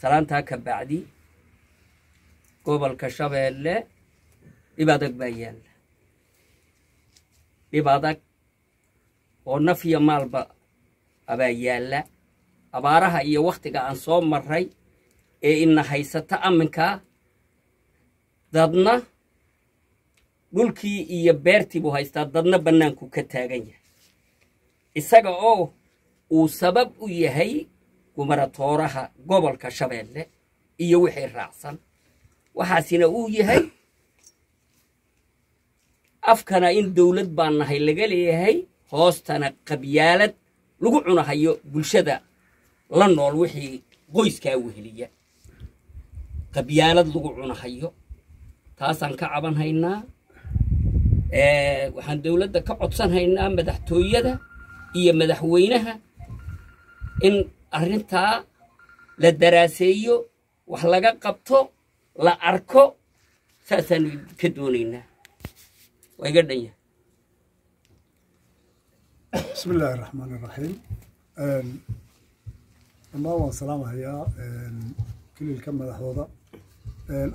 salaantaa ka bacdi gobolka shabeelle dhib adag baa yaalla dhib adag oo naf iyo maalba abaa yaalla. Abaaraha iyo wakhtiga aan soo marray ee ina haysata amminkaa dadna dhulkii iyo beertii buu haystaa dadna bannaanku ka taagan yahay. Isaga oo uu sabab u yahay gumaratooraha gobolka shabeelle iyo wixii raacsan waxaasina uu yahay afkana in dawlad baan nahay laga leeyahay hoostana qabyaalad lagu cunahayo bulshada la nool wixii qoyskaa weheliya. Qabyaalad lagu cunahayo taasaan ka caban haynaa waxaan dawladda ka codsan haynaa madaxtooyada iyo madaxweynaha in arrintaa la daraaseeyo wax laga qabto la arko saasaan ka doonaynaa waa iga dhan yahay bismi illaahi raxmaan iraxiim dhammaan waan salaamahayaa kiliilka madaxdooda.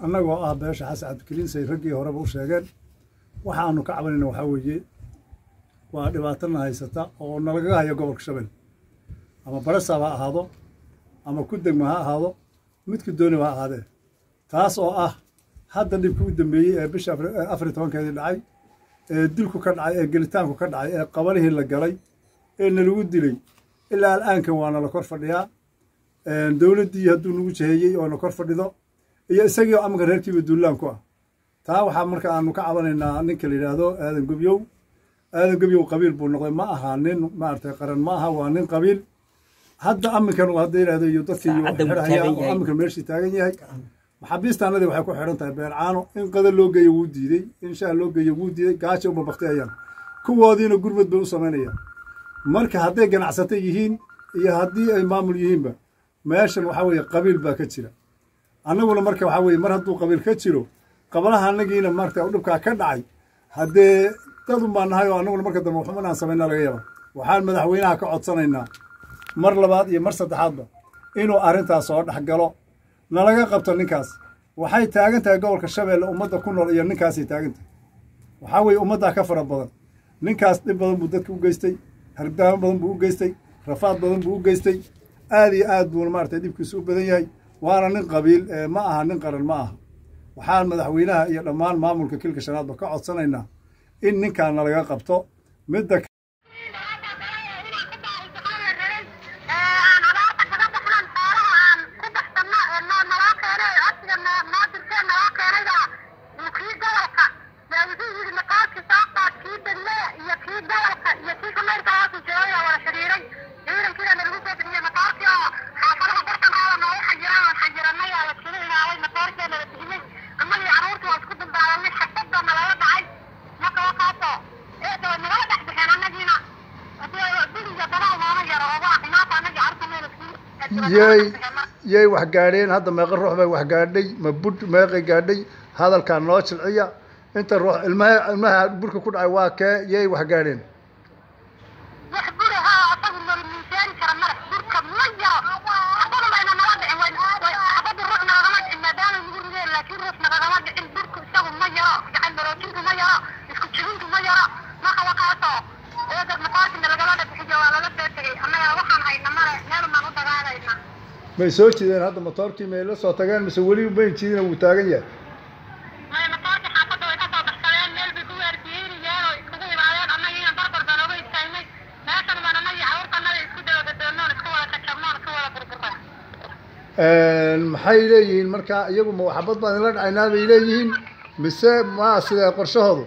Annagoo ah beesha xasan cabdikariin say raggii horeba u sheegeen waxaanu ka cabanayna waxaa weeye. Waa dhibaatana haysata oo nalagaga haya gobolka shabeelle ama barasaab ha ahaado ama ku degma ha ahaado midka dooniba ha ahaadee taas oo ah hadda dhibkii u dambeeyey ee bisha afariy tobankeedii dhacay ee dilku ka dhacay ee gelitaanku ka dhacay ee qabalihii la galay ee nalagu dilay ilaa al'aankan waa nala kor fadhiyaa. Dowladdii hadduu nagu jaheeyey oo na kor fadhido iyo isagii oo amanka reerkiiba duulaan ku ah. Taa waxaa marka aanu ka cabanaynaa ninka la yidhaahdo aadan gebyow aadan gebyow qabiil buu noqday ma aha nin maaragtay qaran ma aha waa nin qabiil hadda aminkan hadda yidhahdo iyo dadkii aminkan meeshii taagan yahay. maxaabiistaanadii waxay ku xidhan tahay beercaano in qada loo geeyo wuu diidey in shaah loo geeyo wuu diidey gaajo uma baktiyayaan kuwoodiina gurmad bay u samaynayaan marka hadday ganacsato yihiin iyo haddii ay maamul yihiinba meeshan waxaa weeye qabiil baa ka jira. Annaguna marka waxaa weeye mar hadduu qabiil ka jiro qabalaha annagiina marta u dhibkaa ka dhacay haddee dadun baa nahay oo annaguna marka dambe waxuma inaan samaynaa laga yaba waxaan madaxweynaha ka codsanaynaa mar labaad iyo mar saddexaadba inuu arrintaas soo dhex galo nalaga qabto ninkaas. Waxay taagan tahay gobolka shabeelle ummadda ku nool iyo ninkaasay taagan tahay. Waxaa weeye ummaddaa ka fara badan. Ninkaas dhib badan buu dadka u geystay hardaamo badan buu u geystay rafaad badan buu u geystay. Aad iyo aad buuna maaragtay dhibkiisu u badan yahay waana nin qabiil ma aha nin qaran ma aha. Waxaan madaxweynaha iyo dhammaan maamulka kilka shanaadba ka codsanaynaa in ninkaan nalaga qabto. Midda yay yay wax gaadheen. Hadda meeqa ruux bay wax gaadhay ma budh meeqay gaadhay. Hadalkaa noo jilciya inta ruux ilmaha ilmaha burka ku dhacay waa kee. Yay wax gaadheen may soo jideen hadda motoorkii may la soo tageen mise weli mayn jidina wuu taagan yahay? Maxay leeyihiin marka iyagu ma waxbad baan ila dhacaynaa bay leeyihiin? Mise ma sidee qorshahoodu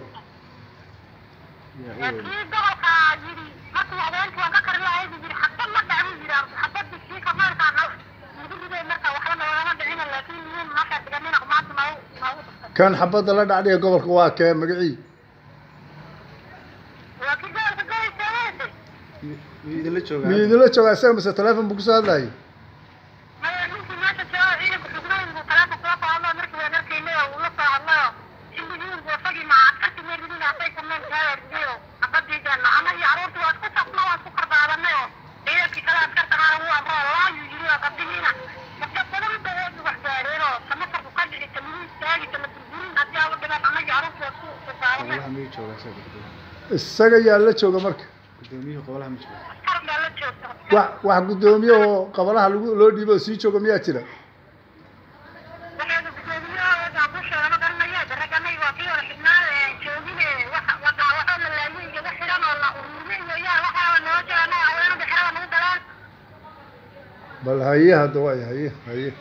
kan xabadda la dhacdhiga gobolka waa kee magacii? Mi idinla joogaa isaga mise telefon buu ku soo hadlayay isaga yaa la jooga marka. Wax guddoomiye oo qabalaha lagu loo dhiibo oo sii jooga miyaa jira? Bal haye hadda waay haye haye